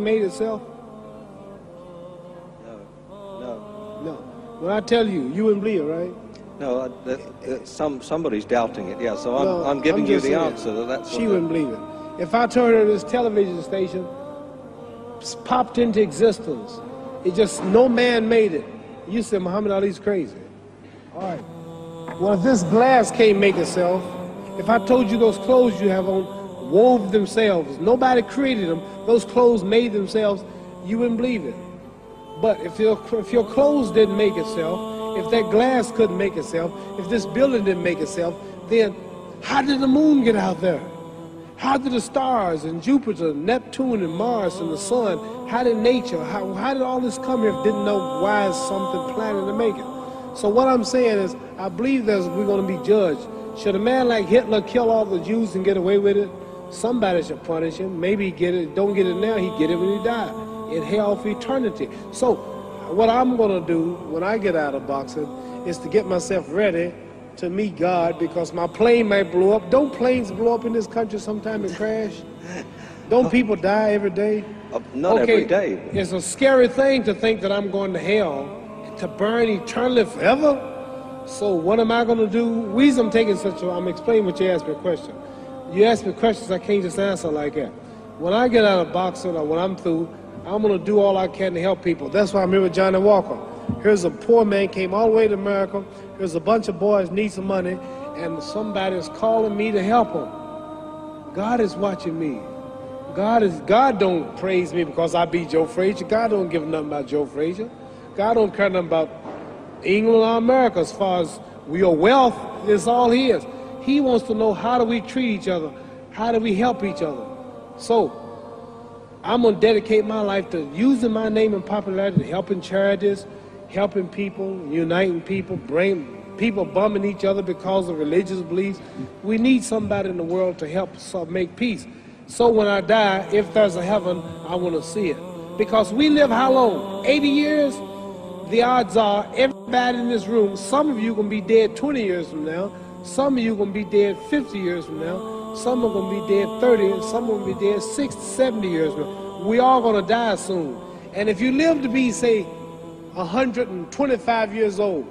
made itself? No, no, No. When I tell you, you wouldn't believe it, right? no. uh, that, that some somebody's doubting it. Yeah, so I'm, No, I'm giving you the answer that that's. She wouldn't believe it. If I told her this television station popped into existence, it just, no man made it. You said Muhammad Ali's crazy. All right. Well, if this glass can't make itself, if I told you those clothes you have on wove themselves, nobody created them, those clothes made themselves, you wouldn't believe it. But if your, if your clothes didn't make itself, if that glass couldn't make itself, if this building didn't make itself, then how did the moon get out there? How did the stars and Jupiter, Neptune and Mars and the sun, how did nature, how, how did all this come here if didn't know why something planning to make it? So what I'm saying is, I believe that we're going to be judged. Should a man like Hitler kill all the Jews and get away with it? Somebody should punish him. Maybe he get it, don't get it now, he get it when he died. In hell for eternity. So what I'm going to do when I get out of boxing is to get myself ready to meet God because my plane might blow up. Don't planes blow up in this country sometime and crash? Don't people die every day? Uh, not every day. It's a scary thing to think that I'm going to hell to burn eternally forever. So what am I going to do? Reason I'm taking such a, I'm explaining what you asked me a question. You ask me questions I can't just answer like that. When I get out of boxing or when I'm through, I'm going to do all I can to help people. That's why I'm here with Johnny Walker. Here's a poor man came all the way to America. Here's a bunch of boys need some money, and somebody is calling me to help them. God is watching me. God is God don't praise me because I beat Joe Frazier. God don't give nothing about Joe Frazier. God don't care nothing about England or America as far as your wealth is all his. He wants to know how do we treat each other? How do we help each other? So I'm gonna dedicate my life to using my name and popularity, helping charities, helping people, uniting people, bring people bumming each other because of religious beliefs. We need somebody in the world to help make peace. So when I die, if there's a heaven, I want to see it. Because we live how long? 80 years? The odds are everybody in this room, some of you going to be dead 20 years from now, some of you going to be dead 50 years from now, some are going to be dead 30, and some are going to be dead 60, 70 years from now. We all going to die soon. And if you live to be, say, 125 years old,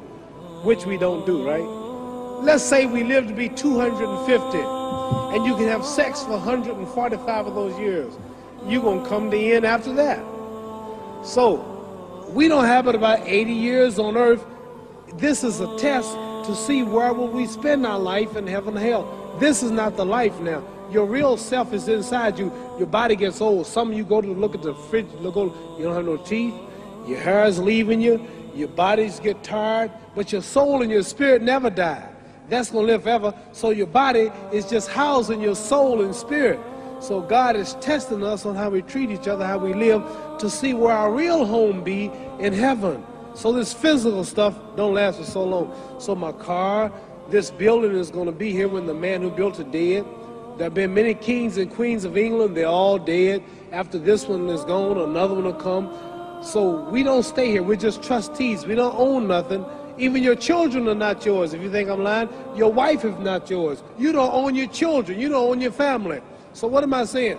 which we don't do, right? Let's say we live to be 250 and you can have sex for 145 of those years. You're going to come to end after that. So, we don't have it about 80 years on earth. This is a test to see where will we spend our life in heaven and hell. This is not the life now. Your real self is inside you. Your body gets old. Some of you go to look at the fridge, look, you don't have no teeth. Your hair is leaving you. Your bodies get tired. But your soul and your spirit never die. That's going to live forever. So your body is just housing your soul and spirit. So God is testing us on how we treat each other, how we live, to see where our real home be in heaven. So this physical stuff don't last for so long. So my car, this building is going to be here when the man who built it dead. There have been many kings and queens of England. They're all dead. After this one is gone, another one will come. So we don't stay here. We're just trustees. We don't own nothing. Even your children are not yours. If you think I'm lying, your wife is not yours. You don't own your children. You don't own your family. So what am I saying?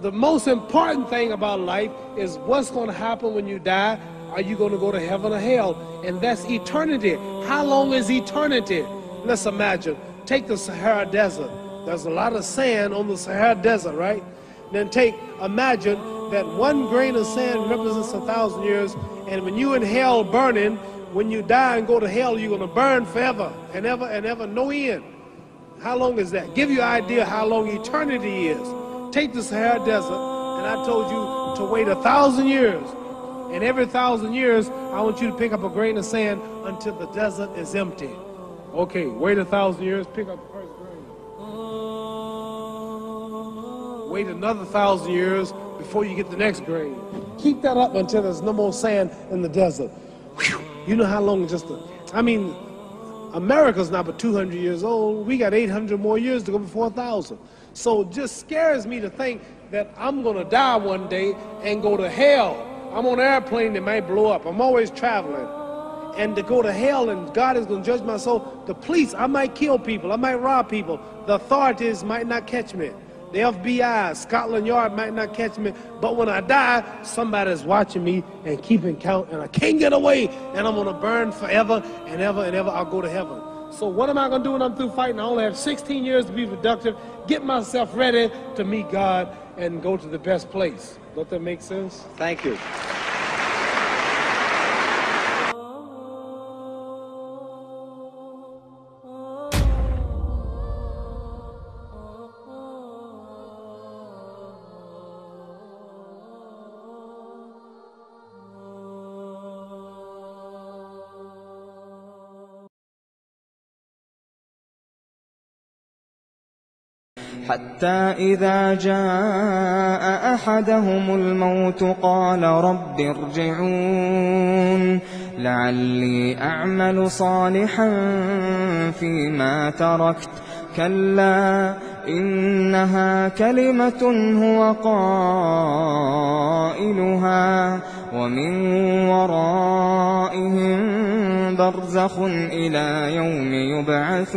The most important thing about life is what's going to happen when you die. Are you going to go to heaven or hell? And that's eternity. How long is eternity? Let's imagine. Take the Sahara Desert. There's a lot of sand on the Sahara Desert, right? Then take, imagine that one grain of sand represents a thousand years, and when you in hell burning, when you die and go to hell, you're going to burn forever and ever and ever, no end. How long is that? Give you an idea how long eternity is. Take the Sahara Desert, and I told you to wait a thousand years. And every thousand years, I want you to pick up a grain of sand until the desert is empty. Okay, wait a thousand years, pick up the first grain. Wait another thousand years before you get the next grain. Keep that up until there's no more sand in the desert. Whew. You know how long it just the, I mean, America's not but 200 years old. We got 800 more years to go before 1,000. So it just scares me to think that I'm going to die one day and go to hell. I'm on an airplane that might blow up. I'm always traveling. And to go to hell and God is going to judge my soul. The police, I might kill people. I might rob people. The authorities might not catch me. The FBI, Scotland Yard might not catch me, but when I die, somebody's watching me and keeping count, and I can't get away, and I'm gonna burn forever and ever and ever. I'll go to heaven. So what am I gonna do when I'm through fighting? I only have 16 years to be productive, get myself ready to meet God and go to the best place. Don't that make sense? Thank you. حتى إذا جاء أحدهم الموت قال رب ارجعون لعلي أعمل صالحا فيما تركت. كلا إنها كلمة هو قائلها ومن ورائهم برزخ إلى يوم يبعث